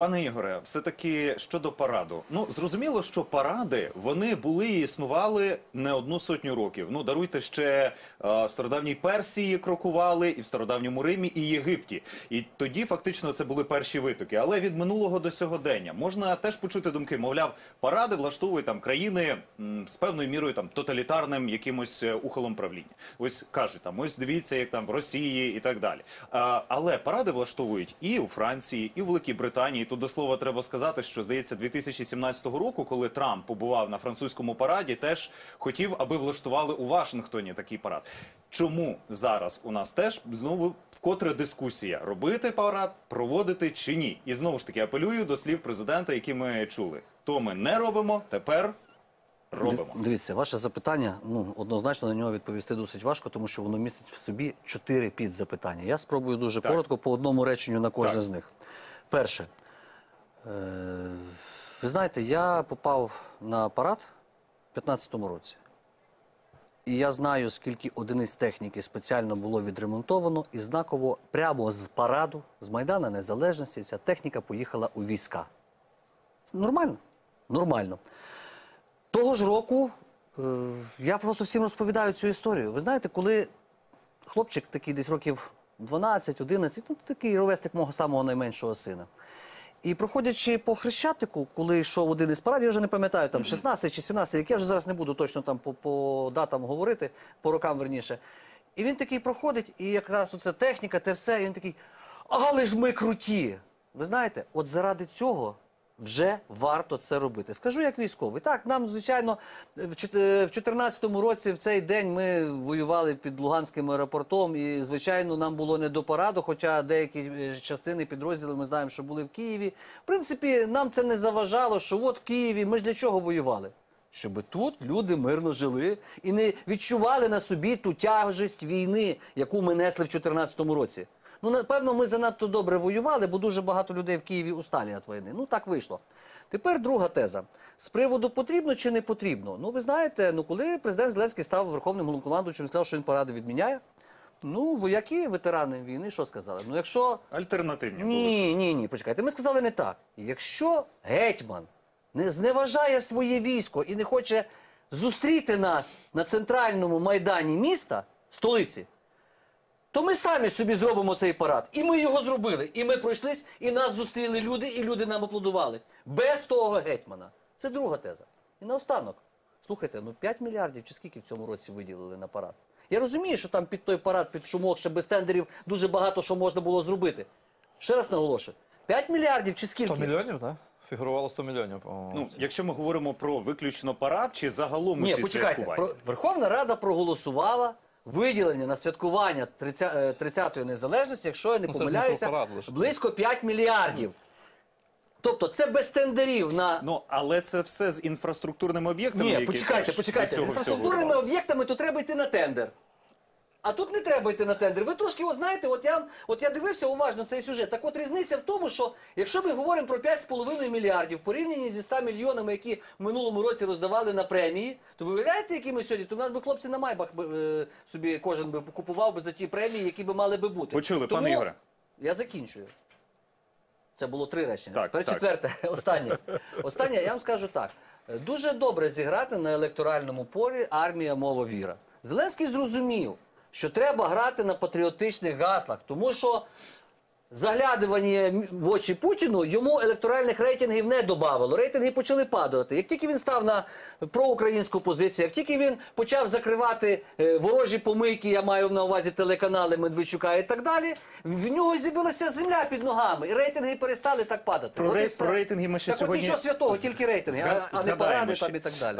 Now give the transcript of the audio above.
Пане Ігоре, все таки щодо параду. Ну зрозуміло, що паради вони були і існували не одну сотню років. Ну даруйте ще е, в стародавній Персії крокували, і в стародавньому Римі, і Єгипті. І тоді фактично це були перші витоки. Але від минулого до сьогодення можна теж почути думки. Мовляв, паради влаштовують там країни м, з певною мірою там тоталітарним якимось е, ухолом правління. Ось кажуть там, ось дивіться, як там в Росії і так далі. А, але паради влаштовують і у Франції, і у Великій Британії. Тут до слова треба сказати, що здається, 2017 року, коли Трамп побував на французькому параді, теж хотів, аби влаштували у Вашингтоні такий парад. Чому зараз у нас теж знову вкотре дискусія: робити парад, проводити чи ні? І знову ж таки апелюю до слів президента, які ми чули. То ми не робимо, тепер робимо. Дивіться, ваше запитання, ну однозначно на нього відповісти досить важко, тому що воно містить в собі чотири підзапитання. Я спробую дуже Так. коротко по одному реченню на кожне Так. з них. Перше, ви знаєте, я попав на парад в 2015 році. І я знаю, скільки одиниць техніки спеціально було відремонтовано, і знаково прямо з параду, з Майдана Незалежності, ця техніка поїхала у війська. Нормально? Нормально. Того ж року е, я просто всім розповідаю цю історію. Ви знаєте, коли хлопчик такий десь років 12-11, ну такий ровесник мого самого найменшого сина. І проходячи по Хрещатику, коли йшов один із парадів, я вже не пам'ятаю, там 16 чи 17 рік, я вже зараз не буду точно там по, по датам говорити, по рокам верніше. І він такий проходить, і якраз оце техніка, те все, і він такий, але ж ми круті. Ви знаєте, от заради цього вже варто це робити. Скажу як військовий. Так, нам, звичайно, в чот- е, 2014 році в цей день ми воювали під Луганським аеропортом, і, звичайно, нам було не до параду, хоча деякі е, частини підрозділів ми знаємо, що були в Києві. В принципі, нам це не заважало, що от в Києві ми ж для чого воювали? Щоб тут люди мирно жили і не відчували на собі ту тяжесть війни, яку ми несли в 2014 році. Ну, напевно, ми занадто добре воювали, бо дуже багато людей в Києві усталі від війни. Ну, так вийшло. Тепер друга теза. З приводу потрібно чи не потрібно. Ну, ви знаєте, ну коли президент Зеленський став верховним головнокомандуючим, сказав, що він паради відміняє. Ну, вояки, ветерани війни, що сказали? Ну, якщо Альтернативні були. ні, ні, ні, почекайте. Ми сказали не так. Якщо гетьман не зневажає своє військо і не хоче зустріти нас на центральному майдані міста, столиці, то ми самі собі зробимо цей парад. І ми його зробили. І ми пройшлись, і нас зустріли люди, і люди нам аплодували. Без того гетьмана. Це друга теза. І наостанок. Слухайте, ну 5 мільярдів чи скільки в цьому році виділили на парад? Я розумію, що там під той парад, під шумок, ще без тендерів дуже багато що можна було зробити. Ще раз наголошую: 5 мільярдів чи 100 скільки? мільйонів, так? Фігурувало 100 мільйонів, по-моєму. Ну, якщо ми говоримо про виключно парад чи загалом Ні, усі почекайте. святкування? Про... Верховна Рада проголосувала виділення на святкування 30... е, 30-ї незалежності, якщо я не Ну, це ж не помиляюся, про парад лише. близько 5 мільярдів. Тобто це без тендерів на Ну, але це все з інфраструктурними об'єктами. Ні, які почекайте, теж почекайте. до З цього всього інфраструктурними об'єктами то треба йти на тендер. А тут не треба йти на тендер. Ви трошки, от знаєте, от я, от я дивився уважно цей сюжет. Так от різниця в тому, що якщо ми говоримо про 5,5 мільярдів в порівнянні зі 100 мільйонами, які в минулому році роздавали на премії, то ви уявляєте, які ми сьогодні? То в нас би хлопці на майбах би, е, собі кожен би купував би за ті премії, які би мали би бути. Почули, Тому пане Ігоре. Я закінчую. Це було три речення. Так, Тепер так. четверте, останнє. Останнє, я вам скажу так. Дуже добре зіграти на електоральному полі армія мова віра. Зеленський зрозумів, що треба грати на патріотичних гаслах, тому що заглядування в очі Путіну йому електоральних рейтингів не додавало. Рейтинги почали падати. Як тільки він став на проукраїнську позицію, як тільки він почав закривати е, ворожі помийки, я маю на увазі телеканали Медведчука і так далі, в нього з'явилася земля під ногами, і рейтинги перестали так падати. Про рей- про рейтинги ми ще так сьогодні от нічого святого, тільки рейтинги, зга- а, а не паради ще. там і так далі.